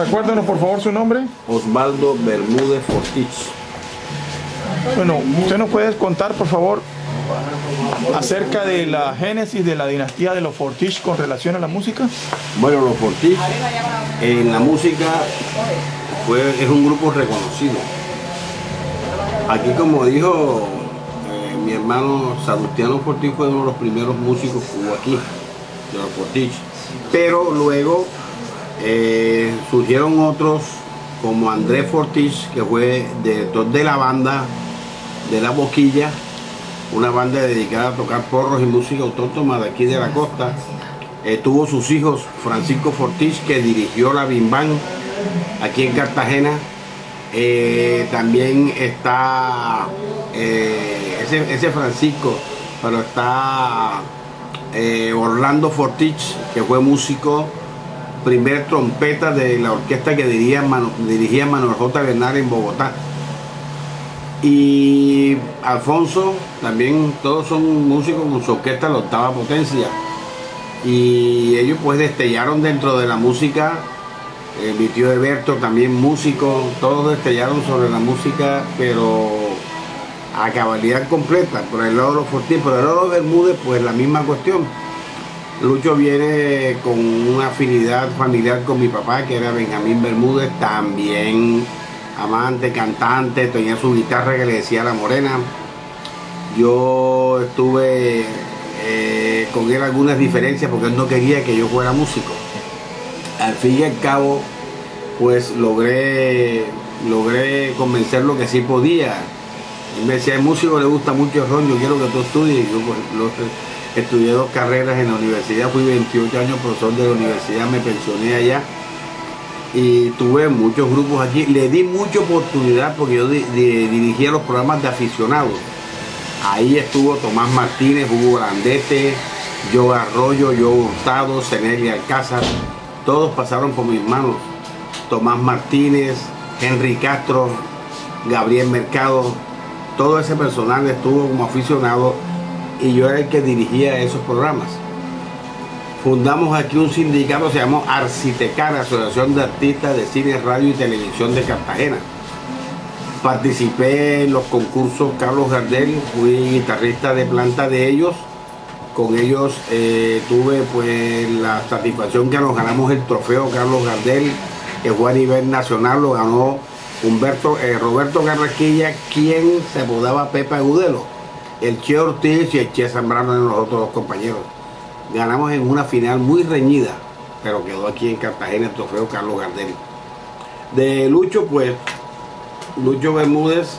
Recuérdenos por favor su nombre. Osvaldo Bermúdez Fortich. Bueno, ¿usted nos puede contar por favor acerca de la génesis de la dinastía de los Fortich con relación a la música? Bueno, los Fortich en la música fue, es un grupo reconocido. Aquí como dijo eh, mi hermano Salustiano Fortich fue uno de los primeros músicos que hubo aquí, de los Fortich. Pero luego eh, surgieron otros como Andrés Fortich, que fue director de la banda de La Boquilla, una banda dedicada a tocar porros y música autónoma de aquí de la costa. Eh, tuvo sus hijos Francisco Fortich, que dirigió la Bimbán aquí en Cartagena. Eh, también está ese, ese, Francisco, pero está Orlando Fortich, que fue músico primer trompeta de la orquesta que dirigía, dirigía Manuel J. Bernal en Bogotá. Y Alfonso, también todos son músicos con su orquesta la octava potencia. Y ellos pues destellaron dentro de la música, eh, mi tío Eberto también músico, todos destellaron sobre la música, pero a cabalidad completa, por el lado de los Fortín, por el lado de Bermúdez, pues la misma cuestión Lucho viene con una afinidad familiar con mi papá, que era Benjamín Bermúdez, también amante, cantante, tenía su guitarra que le decía La Morena. Yo estuve eh, con él algunas diferencias porque él no quería que yo fuera músico. Al fin y al cabo, pues logré, logré convencerlo que sí podía. Él me decía, el músico le gusta mucho el ron, yo quiero que tú estudies. Yo pues, Estudié dos carreras en la universidad, fui 28 años profesor de la universidad, me pensioné allá y tuve muchos grupos aquí. Le di mucha oportunidad porque yo dirigía los programas de aficionados. Ahí estuvo Tomás Martínez, Hugo Grandete, yo Arroyo, yo Hurtado, Cenelia Alcázar. Todos pasaron por mis manos. Tomás Martínez, Henry Castro, Gabriel Mercado. Todo ese personal estuvo como aficionado y yo era el que dirigía esos programas. Fundamos aquí un sindicato, se llamó Arcitecar, Asociación de Artistas de Cine, Radio y Televisión de Cartagena. Participé en los concursos Carlos Gardel, fui guitarrista de planta de ellos. Con ellos eh, tuve pues la satisfacción que nos ganamos el trofeo Carlos Gardel, que fue a nivel nacional, lo ganó Humberto, eh, Roberto Garraquilla, quien se apodaba Pepa Agudelo el Che Ortiz y el Che Zambrano de los otros dos compañeros. Ganamos en una final muy reñida, pero quedó aquí en Cartagena el trofeo Carlos Gardel. De Lucho, pues, Lucho Bermúdez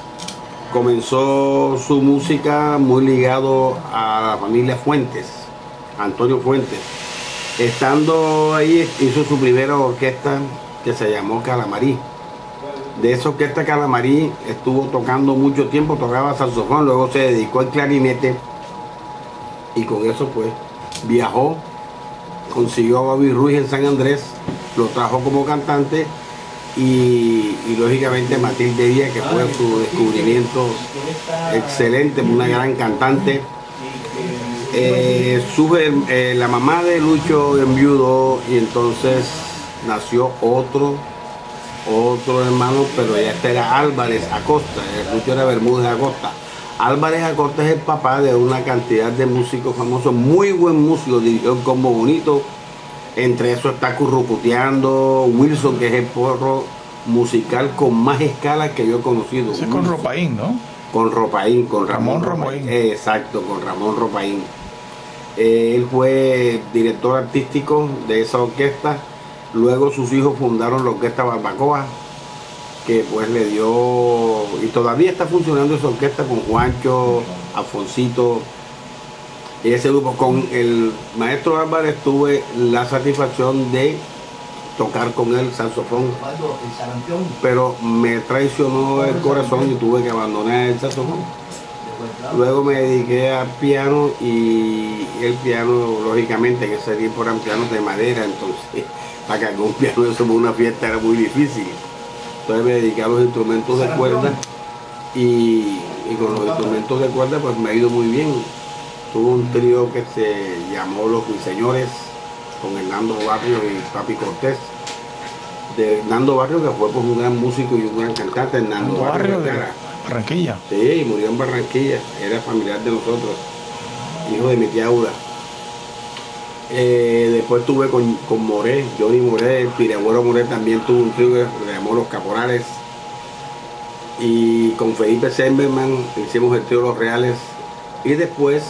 comenzó su música muy ligado a la familia Fuentes, Antonio Fuentes. Estando ahí hizo su primera orquesta que se llamó Calamarí de esa orquesta Calamarí estuvo tocando mucho tiempo, tocaba saxofón, luego se dedicó al clarinete y con eso pues viajó, consiguió a Bobby Ruiz en San Andrés, lo trajo como cantante y, lógicamente Matilde Díaz que fue su descubrimiento excelente, una gran cantante. Eh, sube eh, la mamá de Lucho enviudó y entonces nació otro otro hermano, pero ya este era Álvarez Acosta, el era Bermúdez Acosta. Álvarez Acosta es el papá de una cantidad de músicos famosos, muy buen músico, dirigió como bonito. Entre eso está Currucuteando, Wilson, que es el porro musical con más escala que yo he conocido. Es con Ropaín, ¿no? Con Ropaín, con Ramón, Ropaín. Exacto, con Ramón Ropaín. él fue director artístico de esa orquesta Luego sus hijos fundaron la Orquesta Barbacoa, que pues le dio, y todavía está funcionando esa orquesta con Juancho, Alfonsito, y ese grupo. Con el maestro Álvarez tuve la satisfacción de tocar con él saxofón, pero me traicionó el corazón y tuve que abandonar el saxofón. Luego me dediqué al piano y el piano, lógicamente, en ese tiempo eran pianos de madera, entonces para que un piano eso para una fiesta era muy difícil. Entonces me dediqué a los instrumentos de cuerda y, con los instrumentos de cuerda pues me ha ido muy bien. Tuve un trío que se llamó Los Señores con Hernando Barrio y Papi Cortés. de Nando Barrio, que fue pues, un gran músico y un gran cantante. Nando, Barrio, de Barranquilla. Sí, murió en Barranquilla, era familiar de nosotros, hijo de mi tía Aura. Eh, después tuve con, con Moré, Johnny Moré, el Piragüero Moré también tuvo un trío que se llamó Los Caporales. Y con Felipe Semberman hicimos el trío Los Reales. Y después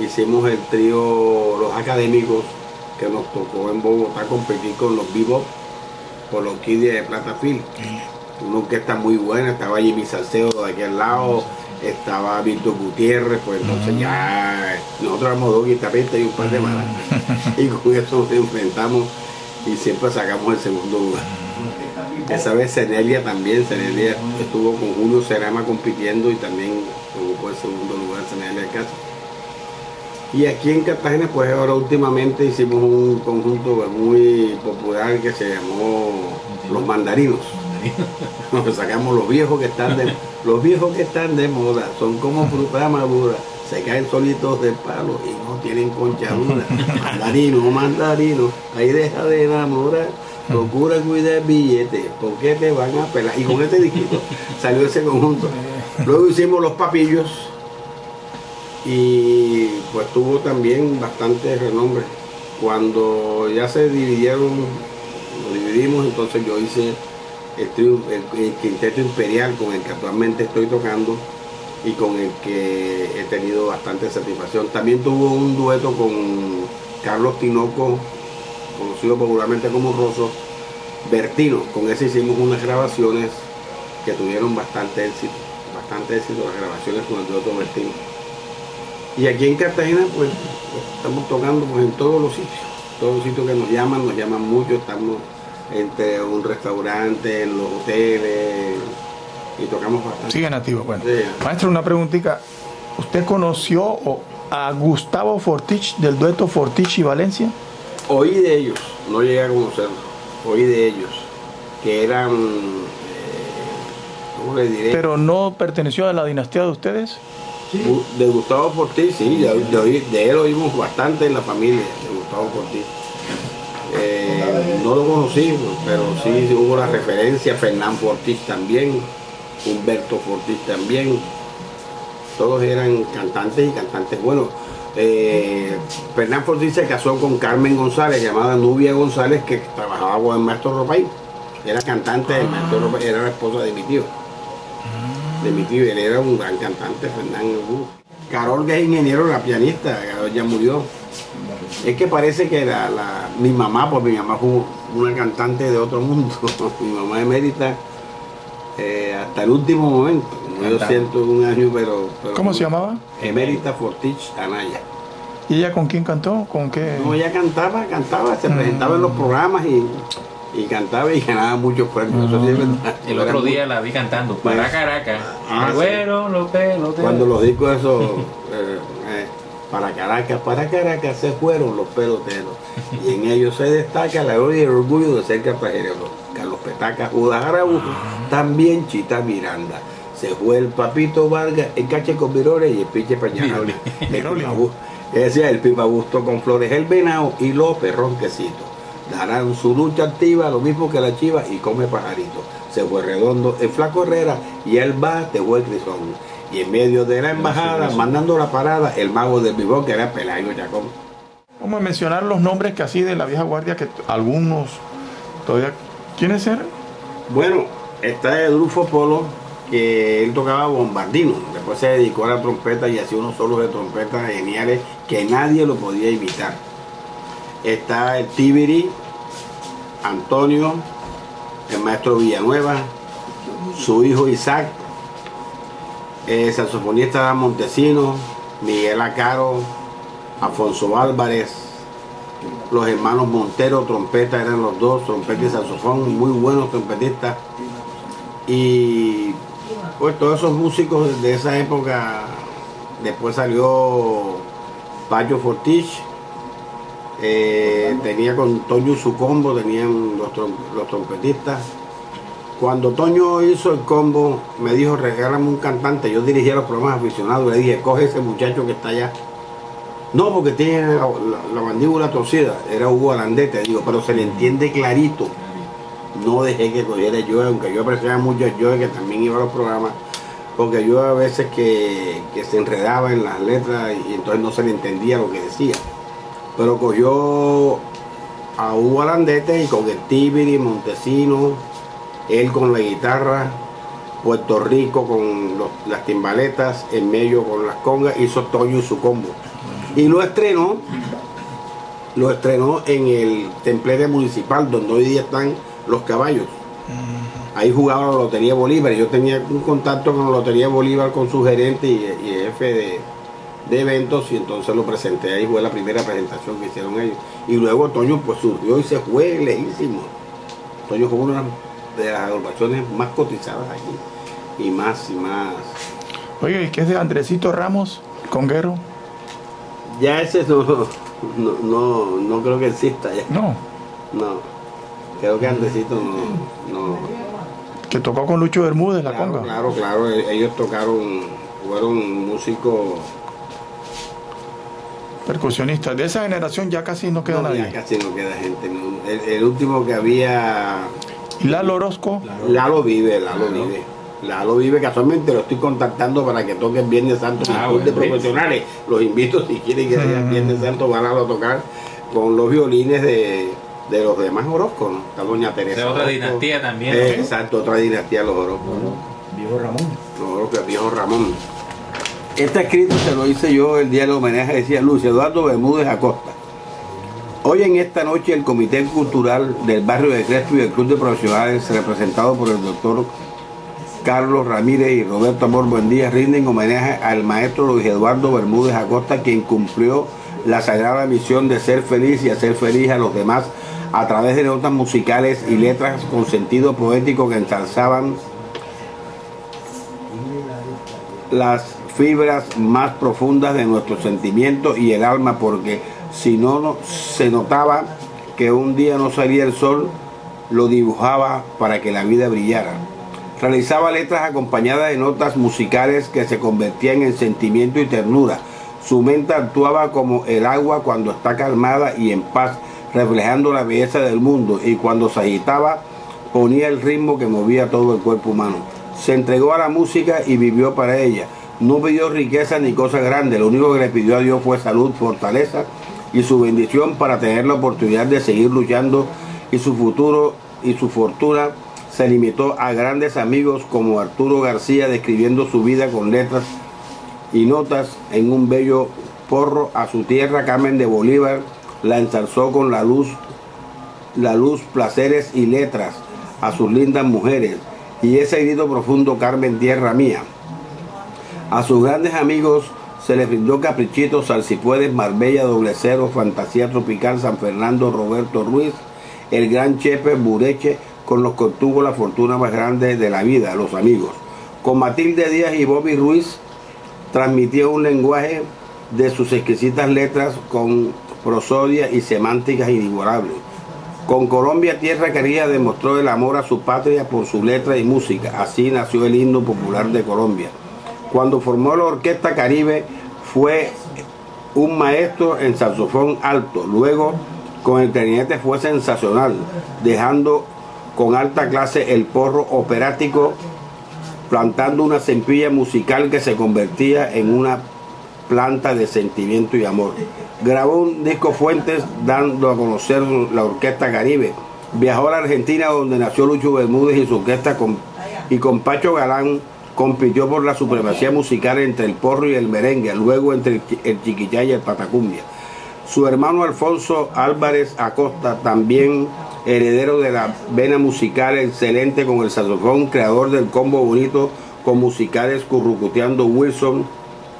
hicimos el trío Los Académicos, que nos tocó en Bogotá competir con los vivos por los Kids de Plata Phil. Una está muy buena, estaba Jimmy Salcedo de aquel lado, estaba Víctor Gutiérrez, pues entonces ya nosotros éramos dos guitarristas y un par de malas. y con eso nos enfrentamos y siempre sacamos el segundo lugar. Esa vez Cenelia también, Cenelia estuvo con Julio Cerama compitiendo y también ocupó el segundo lugar Cenelia casa. Y aquí en Cartagena, pues ahora últimamente hicimos un conjunto muy popular que se llamó Los Mandarinos. Sacamos los viejos que están de los viejos que están de moda, son como fruta madura, se caen solitos del palo y no tienen conchadura. Mandarino, mandarino, ahí deja de enamorar. Procura cuidar el billete, porque te van a pelar. Y con este disquito salió ese conjunto. Luego hicimos los papillos, y pues tuvo también bastante renombre. Cuando ya se dividieron, lo dividimos, entonces yo hice el, quinteto imperial con el que actualmente estoy tocando y con el que he tenido bastante satisfacción. También tuvo un dueto con Carlos Tinoco, conocido popularmente como Rosso, Bertino. Con ese hicimos unas grabaciones que tuvieron bastante éxito, bastante éxito las grabaciones con el dueto Bertino. Y aquí en Cartagena, pues, estamos tocando pues, en todos los sitios. Todos los sitios que nos llaman, nos llaman mucho. Estamos entre un restaurante, en los hoteles y tocamos bastante. Sigue nativo, bueno. Maestro, una preguntita. ¿Usted conoció a Gustavo Fortich del dueto Fortich y Valencia? Oí de ellos, no llegué a conocerlos. Oí de ellos, que eran. Eh, ¿Cómo diré? ¿Pero no perteneció a la dinastía de ustedes? De Gustavo Fortich, sí, de, él oímos bastante en la familia, de Gustavo Fortich. Eh, no lo conocí, pero sí hubo la referencia, Fernán Fortich también, Humberto Fortich también. Todos eran cantantes y cantantes buenos. Eh, Fernán Fortich se casó con Carmen González, llamada Nubia González, que trabajaba con el maestro Ropay. Era cantante del maestro Ropay, era la esposa de mi tío de mi tío, él era un gran cantante, Fernando Carol, que es ingeniero, la pianista, Carol ya murió. Es que parece que la, mi mamá, pues mi mamá fue una cantante de otro mundo, mi mamá emérita eh, hasta el último momento. Yo siento un año, pero, ¿Cómo se llamaba? Emérita Fortich Anaya. ¿Y ella con quién cantó? ¿Con qué? No, ella cantaba, cantaba, se presentaba en los programas y y cantaba y ganaba muchos premios. el otro día la vi cantando, para Caracas. Ah, bueno, los pelos. Cuando los discos esos, eh, para Caracas, para Caracas se fueron los peloteros. y en ellos se destaca la gloria y el orgullo de ser cartagenero. Carlos Petaca, Judas Araújo, también Chita Miranda. Se fue el Papito Vargas, el Cache con Virores y el Piche Pañal. Ese es el Pipa Busto con Flores el Venado y López Ronquecito darán su lucha activa, lo mismo que la chiva, y come pajarito. Se fue redondo el flaco Herrera y él va de buen crisón. Y en medio de la embajada, mandando la parada, el mago del vivón que era Pelayo Chacón. Vamos a mencionar los nombres que así de la vieja guardia, que algunos todavía. ¿Quiénes eran? Bueno, está Edulfo Polo, que él tocaba bombardino. Después se dedicó a la trompeta y hacía unos solos de trompeta geniales que nadie lo podía imitar. Está el Tibiri, Antonio, el maestro Villanueva, su hijo Isaac, el saxofonista Montesino, Miguel Acaro, Alfonso Álvarez, los hermanos Montero, trompeta eran los dos, trompeta y saxofón, muy buenos trompetistas. Y pues todos esos músicos de esa época, después salió Pacho Fortich, eh, tenía con Toño su combo, tenían los trompetistas. Cuando Toño hizo el combo, me dijo, regálame un cantante. Yo dirigía los programas aficionados. Le dije, coge ese muchacho que está allá. No, porque tiene la, mandíbula torcida. Era Hugo Alandete, digo, pero se le entiende clarito. no dejé que cogiera yo, aunque yo apreciaba mucho yo que también iba a los programas, porque yo a veces que, se enredaba en las letras y entonces no se le entendía lo que decía. Pero cogió a Hugo Alandete y con el Tibiri, Montesino, él con la guitarra, Puerto Rico con las timbaletas, en medio con las congas, hizo Toño su combo. Y lo estrenó, lo estrenó en el templete municipal, donde hoy día están los caballos. Ahí jugaba la Lotería Bolívar. Yo tenía un contacto con la Lotería Bolívar con su gerente y, jefe de, eventos y entonces lo presenté. Ahí fue la primera presentación que hicieron ellos. Y luego Toño pues surgió y se fue lejísimo. Toño fue una de las agrupaciones más cotizadas aquí y más y más. Oye, ¿y qué es de Andresito Ramos, conguero? Ya ese no, no, no, creo que exista ya. No. No. Creo que Andresito no, Que tocó con Lucho Bermúdez la conga. Claro, claro, e-, ellos tocaron, fueron músicos percusionistas. De esa generación ya casi no queda nadie. Ya casi no queda gente. El, último que había. ¿Y Lalo Orozco? Lalo vive, Lalo vive. Lalo vive, casualmente lo estoy contactando para que toquen Viernes Santo ah, de profesionales. Los invito si quieren que sea Viernes Santo, van a tocar con los violines de de los demás Orozco, ¿no? Está Doña Teresa. De otra dinastía también. exacto, otra dinastía, los Orozco. Viejo Ramón. Los Orozco, viejo Ramón. Este escrito se lo hice yo el día del homenaje, decía Luis Eduardo Bermúdez Acosta. Hoy en esta noche el Comité Cultural del Barrio de Crespo y el Club de Profesionales, representado por el doctor Carlos Ramírez y Roberto Amor Buendía, rinden homenaje al maestro Luis Eduardo Bermúdez Acosta, quien cumplió la sagrada misión de ser feliz y hacer feliz a los demás a través de notas musicales y letras con sentido poético que ensalzaban las fibras más profundas de nuestro sentimiento y el alma, porque si no se notaba que un día no salía el sol, lo dibujaba para que la vida brillara. Realizaba letras acompañadas de notas musicales que se convertían en sentimiento y ternura. Su mente actuaba como el agua cuando está calmada y en paz reflejando la belleza del mundo y cuando se agitaba ponía el ritmo que movía todo el cuerpo humano. Se entregó a la música y vivió para ella. No pidió riqueza ni cosas grandes, lo único que le pidió a Dios fue salud, fortaleza y su bendición para tener la oportunidad de seguir luchando y su futuro y su fortuna se limitó a grandes amigos como Arturo García describiendo su vida con letras y notas en un bello porro a su tierra Carmen de Bolívar la ensalzó con la luz, la luz, placeres y letras a sus lindas mujeres, y ese grito profundo, Carmen, tierra mía. A sus grandes amigos se les brindó Caprichitos, Salsipuedes, Marbella, Doble Cero, Fantasía Tropical, San Fernando, Roberto Ruiz, el Gran Chepe, Bureche, con los que obtuvo la fortuna más grande de la vida, los amigos. Con Matilde Díaz y Bobby Ruiz transmitió un lenguaje de sus exquisitas letras con prosodia y semánticas inigualables. Con Colombia Tierra Querida demostró el amor a su patria por su letra y música. Así nació el himno popular de Colombia. Cuando formó la Orquesta Caribe fue un maestro en saxofón alto. Luego con el clarinete fue sensacional, dejando con alta clase el porro operático, plantando una sempilla musical que se convertía en una planta de sentimiento y amor. Grabó un disco Fuentes dando a conocer la Orquesta Caribe. Viajó a la Argentina donde nació Lucho Bermúdez y su orquesta con, y con Pacho Galán compitió por la supremacía musical entre el porro y el merengue, luego entre el, chiquillá y el patacumbia. Su hermano Alfonso Álvarez Acosta, también heredero de la vena musical excelente con el saxofón, creador del combo bonito con musicales currucuteando Wilson,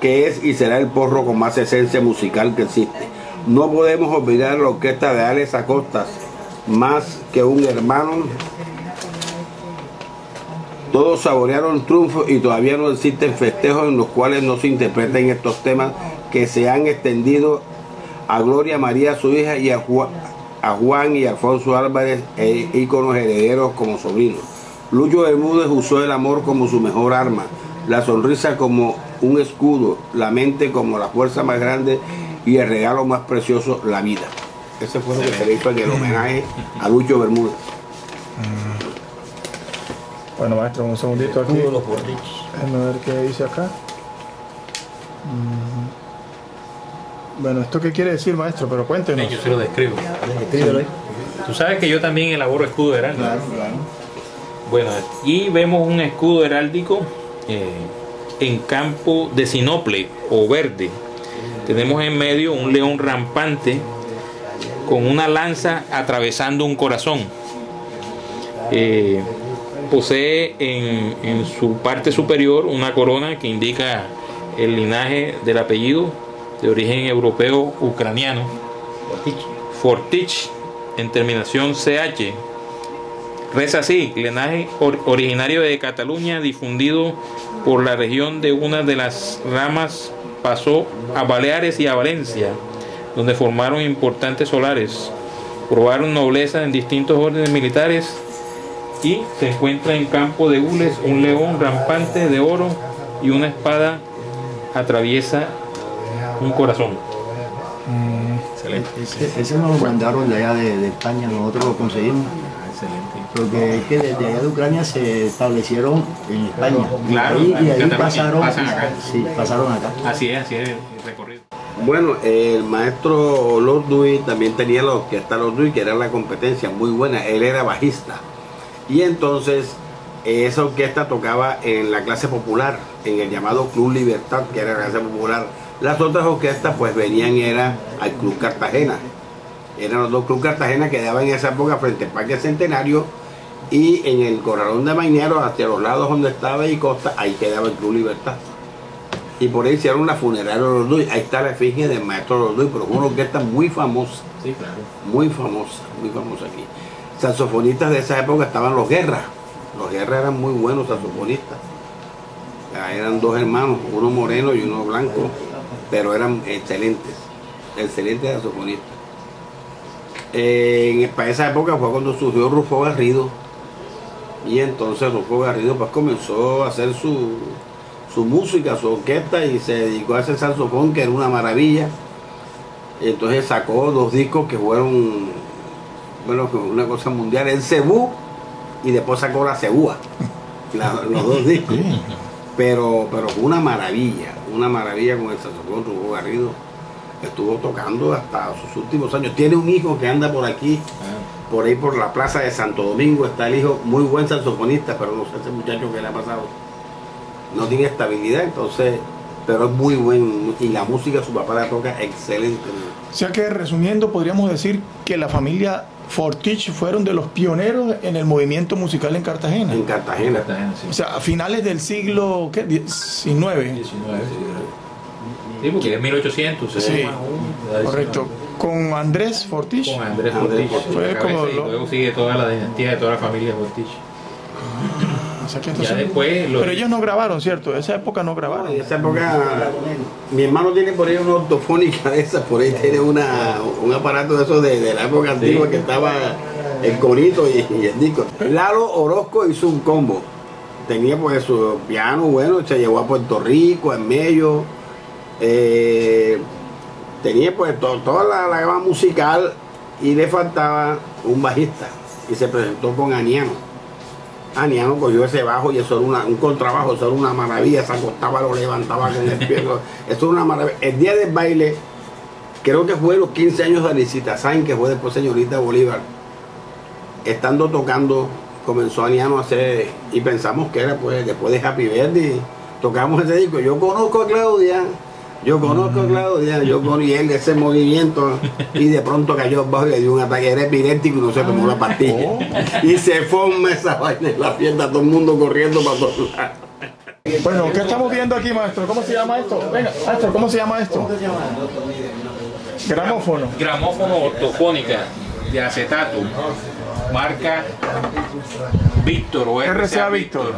que es y será el porro con más esencia musical que existe. No podemos olvidar la orquesta de Alex Acosta, más que un hermano. Todos saborearon triunfo y todavía no existen festejos en los cuales no se interpreten estos temas que se han extendido a Gloria María, su hija, y a Juan, a Juan y Alfonso Álvarez, e íconos herederos como sobrinos. Lucho Bermúdez usó el amor como su mejor arma, la sonrisa como un escudo, la mente como la fuerza más grande y el regalo más precioso, la vida. Ese fue lo que se le hizo en el homenaje a Lucho Bermúdez. Bueno, maestro, un segundito aquí. De los. Déjame ver qué dice acá. Mm. Bueno, ¿esto qué quiere decir, maestro? Pero cuéntenos. Yo se lo describo. Escríbelo ahí. Tú sabes que yo también elaboro escudo heráldico. Claro, claro. Bueno, y vemos un escudo heráldico eh, en campo de sinople o verde. Tenemos en medio un león rampante con una lanza atravesando un corazón. Eh, posee en, en su parte superior una corona que indica el linaje del apellido de origen europeo ucraniano. Fortich, en terminación CH. Reza así, linaje or- originario de Cataluña, difundido por la región de una de las ramas, pasó a Baleares y a Valencia, donde formaron importantes solares, probaron nobleza en distintos órdenes militares y se encuentra en campo de gules un león rampante de oro y una espada atraviesa un corazón. Excelente. Ese, ese nos lo mandaron de allá de, de España, nosotros lo conseguimos. Excelente. Porque es que desde allá de Ucrania se establecieron en España. Claro, y, ahí- y ahí Cataluña, pasaron, pasan acá. sí, pasaron acá. Así es, así es el recorrido. Bueno, el maestro Lord Dewey también tenía la orquesta Lord Dewey, que era la competencia muy buena. Él era bajista. Y entonces esa orquesta tocaba en la clase popular, en el llamado Club Libertad, que era la clase popular. Las otras orquestas pues venían era al Club Cartagena. Eran los dos Club Cartagena que daban en esa época frente al Parque Centenario y en el Corralón de Maineros, hacia los lados donde estaba y Costa, ahí quedaba el Club Libertad. Y por ahí hicieron la funeraria de los Duy. Ahí está la efigie del maestro de los Duy, pero fue una orquesta muy famosa, Sí, claro. muy famosa, muy famosa aquí. Saxofonistas de esa época estaban los Guerra. Los Guerra eran muy buenos saxofonistas. Eran dos hermanos, uno moreno y uno blanco, pero eran excelentes, excelentes saxofonistas. Eh, para esa época fue cuando surgió Rufo Garrido y entonces Rufo Garrido pues comenzó a hacer su, su música, su orquesta y se dedicó a hacer saxofón que era una maravilla. Entonces sacó dos discos que fueron, bueno, fue una cosa mundial, el Cebú y después sacó la Cebúa, la- los dos discos. Pero, pero fue una maravilla, una maravilla con el saxofón Rufo Garrido. Estuvo tocando hasta sus últimos años. Tiene un hijo que anda por aquí, por ahí por la plaza de Santo Domingo. Está el hijo, muy buen saxofonista, pero no sé ese muchacho que le ha pasado. No tiene estabilidad, entonces, pero es muy buen. Y la música su papá la toca excelente. O sea que resumiendo, podríamos decir que la familia Fortich fueron de los pioneros en el movimiento musical en Cartagena. En Cartagena. Cartagena, sí. O sea, a finales del siglo ¿qué? 19. 19, Sí, porque es 1800. Sí, ¿sí? correcto. Con Andrés Fortich. Con Andrés Andrés Fortich. Fue como y lo- luego sigue toda la dinastía de toda la familia Fortich. Ya después Pero ellos no grabaron, ¿cierto? Esa época no grabaron. En esa época, mi hermano tiene por ahí una ortofónica de esas, por ahí tiene una, un aparato de esos de, de la época antigua que estaba el conito y, y el disco. Lalo Orozco hizo un combo. Tenía pues su piano bueno, se llevó a Puerto Rico, en medio. Eh, tenía pues to- toda la, la gama musical y le faltaba un bajista. Y se presentó con Aniano. Aniano cogió ese bajo y eso era una- un contrabajo, eso era una maravilla, se acostaba, lo levantaba con el pie. eso era una maravilla. El día del baile, creo que fue los 15 años de Alicita Sain, que fue después señorita Bolívar, estando tocando, comenzó Aniano a hacer, y pensamos que era pues después de Happy Birthday, tocamos ese disco. Yo conozco a Claudia, yo conozco a Claudia, yo con y él ese movimiento, y de pronto cayó abajo y le dio un ataque, epiléptico y no se tomó la pastilla. Y se forma esa vaina en la fiesta, todo el mundo corriendo para todos lados. Bueno, ¿qué estamos viendo aquí, maestro? ¿Cómo se llama esto? Venga, maestro, ¿cómo se llama esto? Gramófono. Gramófono ortofónica de acetato. Marca Víctor o RCA RCA Víctor.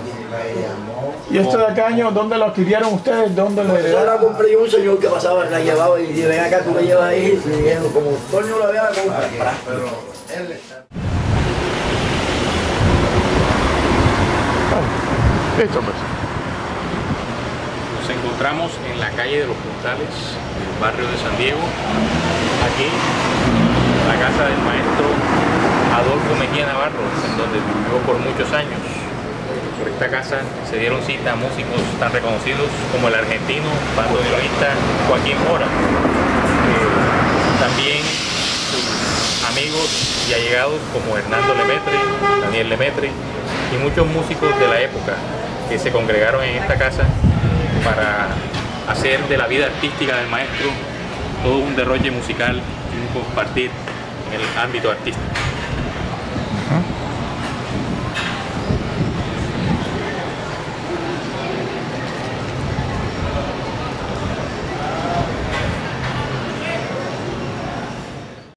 ¿Y esto de acá año, dónde lo adquirieron ustedes? ¿Dónde lo Yo la heredaron? compré yo un señor que pasaba, la llevaba y dije, ven acá, tú me llevas ahí. Y dije, como Toño lo había comprado. Listo, pues. Nos encontramos en la calle de los Puntales, del barrio de San Diego. Aquí, la casa del maestro Adolfo Mejía Navarro, en donde vivió por muchos años. Por esta casa se dieron cita a músicos tan reconocidos como el argentino bandoneonista Joaquín Mora. Eh, también amigos y allegados como Hernando Lemetre, Daniel Lemetre y muchos músicos de la época que se congregaron en esta casa para hacer de la vida artística del maestro todo un derroche musical y un compartir en el ámbito artístico.